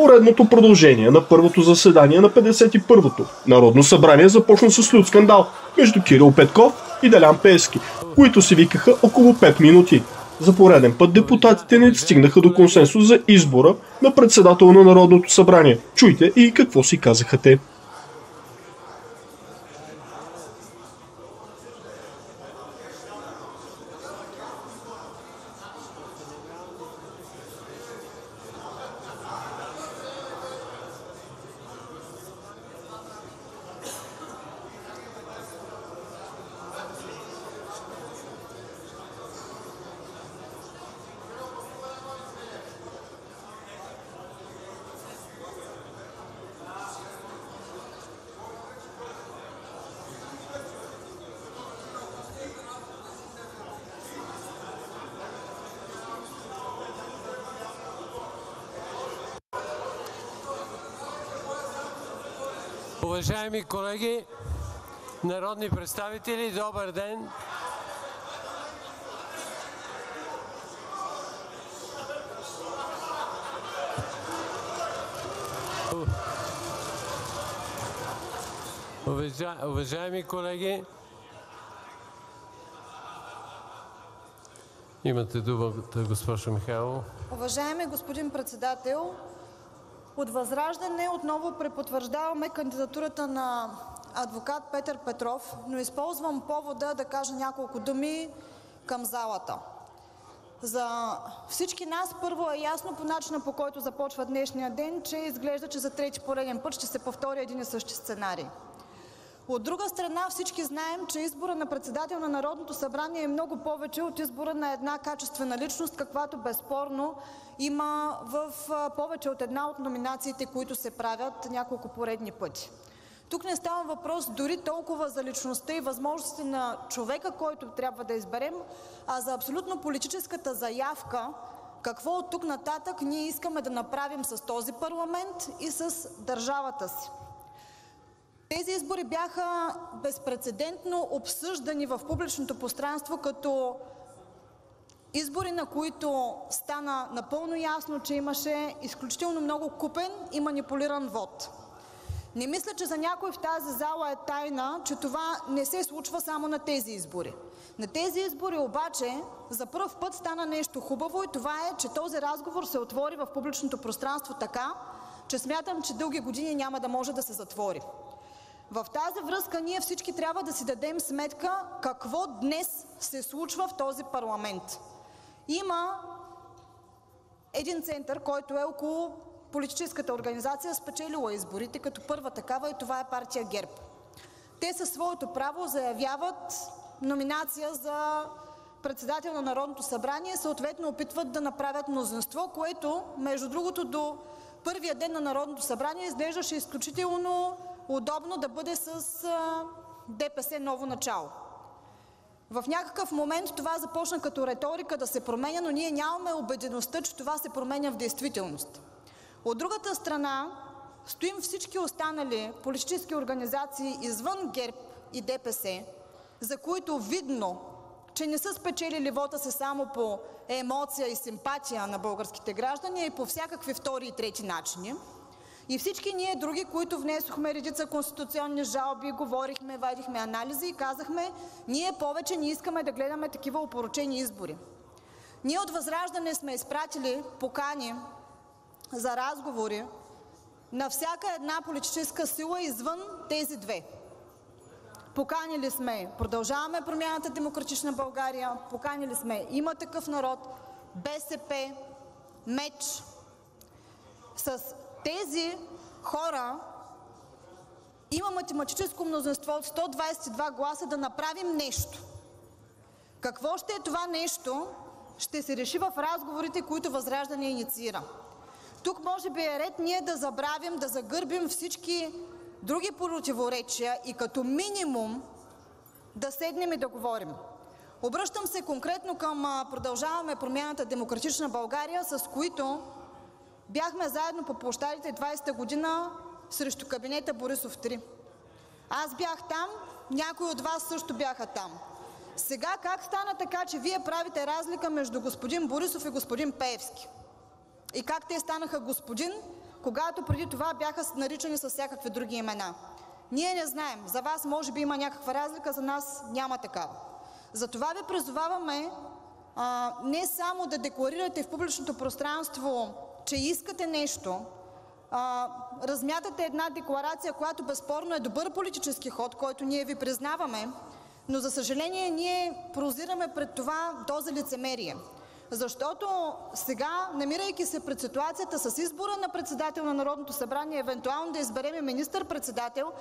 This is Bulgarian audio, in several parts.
Поредното продължение на първото заседание на 51-то Народно събрание започна с люд скандал между Кирил Петков и Делян Пески, които си викаха около 5 минути. За пореден път депутатите не стигнаха до консенсус за избора на председател на Народното събрание. Чуйте и какво си казаха те. Уважаеми колеги, народни представители, добър ден! Уважаеми колеги, имате думата, госпожо Михайло. Уважаеми господин председател, от ВЪЗРАЖДАНЕ отново препотвърждаваме кандидатурата на адвокат Петър Петров, но използвам повода да кажа няколко думи към залата. За всички нас първо е ясно по начина, по който започва днешния ден, че изглежда, че за трети пореден път ще се повтори един и същи сценарий. От друга страна всички знаем, че избора на председател на Народното събрание е много повече от избора на една качествена личност, каквато безспорно има в повече от една от номинациите, които се правят няколко поредни пъти. Тук не става въпрос дори толкова за личността и възможностите на човека, който трябва да изберем, а за абсолютно политическата заявка какво от тук нататък ние искаме да направим с този парламент и с държавата си. Тези избори бяха безпредседентно обсъждани в публичното пространство като избори, на които стана напълно ясно, че имаше изключително много купен и манипулиран вод. Не мисля, че за някой в тази зала е тайна, че това не се случва само на тези избори. На тези избори обаче за първ път стана нещо хубаво и това е, че този разговор се отвори в публичното пространство така, че смятам, че дълги години няма да може да се затвори. В тази връзка ние всички трябва да си дадем сметка какво днес се случва в този парламент. Има един център, който е около политическата организация, спечелила изборите като първа такава и това е партия ГЕРБ. Те със своето право заявяват номинация за председател на Народното събрание, съответно опитват да направят мнозинство, което, между другото, до първия ден на Народното събрание изглеждаше изключително удобно да бъде с ДПС ново начало. В някакъв момент това започна като риторика да се променя, но ние нямаме убедеността, че това се променя в действителност. От другата страна стоим всички останали политически организации извън ГЕРБ и ДПС, за които видно, че не са спечелили вота си само по емоция и симпатия на българските граждани, и по всякакви втори и трети начини – и всички ние други, които внесохме редица конституционни жалби, говорихме, вадихме анализи и казахме, ние повече не искаме да гледаме такива опоручени избори. Ние от Възраждане сме изпратили покани за разговори на всяка една политическа сила извън тези две. Поканили сме Продължаваме промяната Демократична България, поканили сме Има такъв народ, БСП, МЕЧ, с тези хора има математическо мнозинство от 122 гласа да направим нещо. Какво ще е това нещо, ще се реши в разговорите, които Възраждане инициира. Тук може би е ред ние да забравим, да загърбим всички други противоречия и като минимум да седнем и да говорим. Обръщам се конкретно към Продължаваме промяната Демократична България, с които Бяхме заедно по площадите 20-та година срещу кабинета Борисов 3. Аз бях там, някои от вас също бяха там. Сега как стана така, че вие правите разлика между господин Борисов и господин Пеевски? И как те станаха господин, когато преди това бяха наричани с всякакви други имена. Ние не знаем. За вас може би има някаква разлика, за нас няма такава. Затова ви призоваваме а, не само да декларирате в публичното пространство, че искате нещо, а, размятате една декларация, която безспорно е добър политически ход, който ние ви признаваме, но за съжаление ние прозираме пред това доза лицемерие. Защото сега, намирайки се пред ситуацията с избора на председател на Народното събрание, евентуално да избереме министър-председател,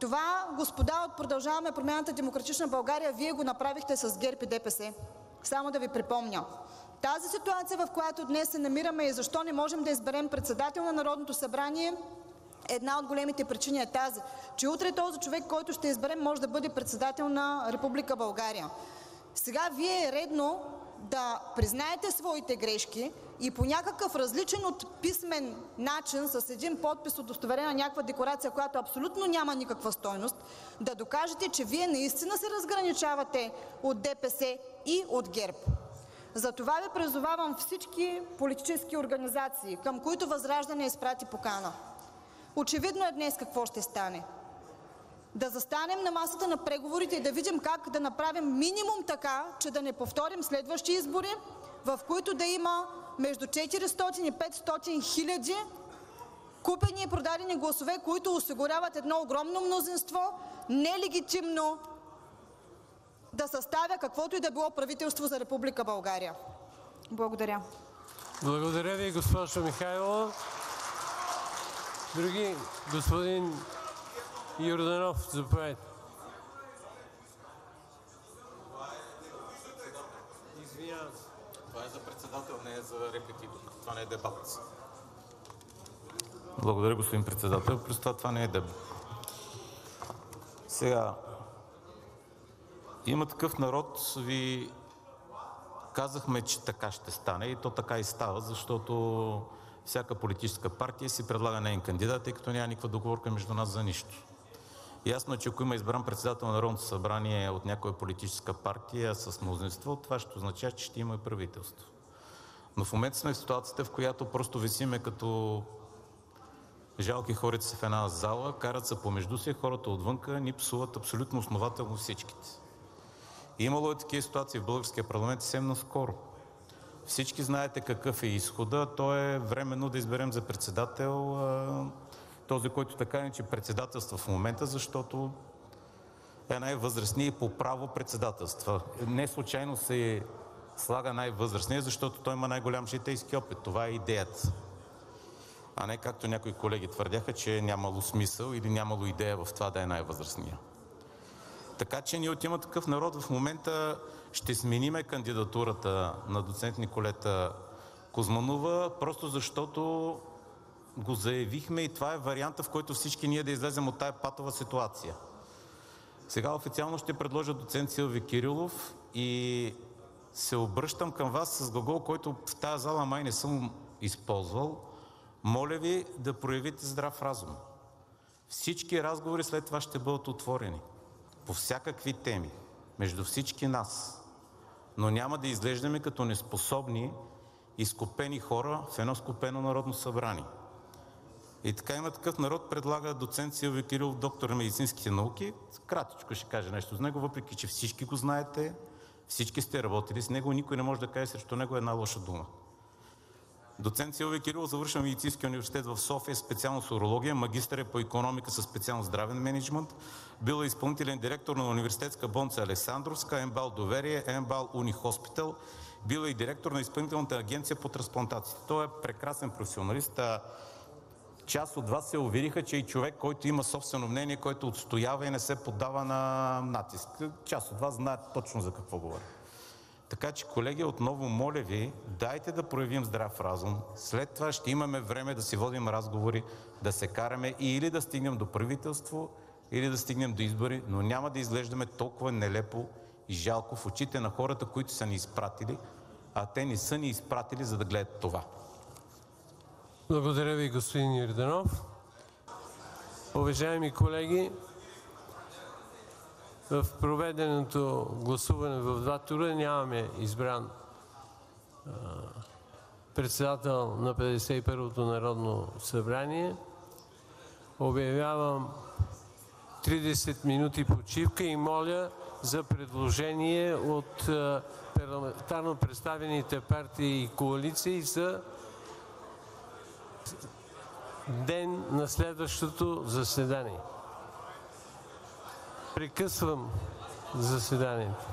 това, господа от Продължаваме промяната Демократична България, вие го направихте с ГЕРБ и ДПС. Само да ви припомня. Тази ситуация, в която днес се намираме и защо не можем да изберем председател на Народното събрание, една от големите причини е тази, че утре този човек, който ще изберем, може да бъде председател на Република България. Сега вие е редно да признаете своите грешки и по някакъв различен от писмен начин, с един подпис, удостоверена някаква декларация, която абсолютно няма никаква стойност, да докажете, че вие наистина се разграничавате от ДПС и от ГЕРБ. Затова ви призовавам всички политически организации, към които Възраждане изпрати покана. Очевидно е днес какво ще стане. Да застанем на масата на преговорите и да видим как да направим минимум така, че да не повторим следващи избори, в които да има между 400 и 500 хиляди купени и продадени гласове, които осигуряват едно огромно мнозинство, нелегитимно да съставя каквото и да било правителство за Република България. Благодаря. Благодаря ви, госпожо Михайлова. Други? Господин Йорданов, заповядайте. Извинявам се. Това е за председател, не е за репетитор. Това не е дебат. Благодаря, господин председател. Плюс това, това не е дебат. Сега, има такъв народ, ви казахме, че така ще стане и то така и става, защото всяка политическа партия си предлага нейн кандидат, тъй като няма никаква договорка между нас за нищо. Ясно е, че ако има избран председател на Народното събрание от някоя политическа партия с мнозинство, това ще означава, че ще има и правителство. Но в момента сме в ситуацията, в която просто висиме като жалки хорица в една зала, карат се помежду си, хората отвънка ни псуват абсолютно основателно всичките. Имало е такива ситуации в българския парламент съвсем наскоро. Всички знаете какъв е изхода. То е временно да изберем за председател този, който така не че председателства в момента, защото е най-възрастният и по право председателства. Не случайно се слага най-възрастния, защото той има най-голям житейски опит. Това е идеята. А не както някои колеги твърдяха, че е нямало смисъл или нямало идея в това да е най-възрастния. Така че ние от има такъв народ в момента ще смениме кандидатурата на доцент Николета Козманова, просто защото го заявихме и това е варианта, в който всички ние да излезем от тая патова ситуация. Сега официално ще предложа доцент Силви Кирилов и се обръщам към вас с глагол, който в тази зала май не съм използвал. Моля ви да проявите здрав разум. Всички разговори след това ще бъдат отворени по всякакви теми между всички нас, но няма да изглеждаме като неспособни, изкупени хора в едно скупено Народно събрание. И така има такъв народ, предлага доцент Силви Кирилов, доктор на медицинските науки. Кратичко ще кажа нещо за него, въпреки че всички го знаете, всички сте работили с него, никой не може да каже срещу него една лоша дума. Доцент Силви Кирилов завършва Медицинския университет в София, специалност урология, магистър е по економика със специалност здравен менеджмент, бил е изпълнителен директор на университетска болница Александровска, МБАЛ Доверие, МБАЛ Уни Хоспитал, бил е и директор на изпълнителната агенция по трансплантации. Той е прекрасен професионалист. Част от вас се увериха, че и човек, който има собствено мнение, който отстоява и не се поддава на натиск. Част от вас знаят точно за какво говоря. Така че, колеги, отново моля ви, дайте да проявим здрав разум. След това ще имаме време да си водим разговори, да се караме и или да стигнем до правителство, или да стигнем до избори, но няма да изглеждаме толкова нелепо и жалко в очите на хората, които са ни изпратили, а те не са ни изпратили, за да гледат това. Благодаря ви, господин Йорданов. Уважаеми колеги, в проведеното гласуване в два тура нямаме избран председател на 51-то Народно събрание. Обявявам 30 минути почивка и моля за предложение от парламентарно представените партии и коалиции за ден на следващото заседание. Прекъсвам заседанието.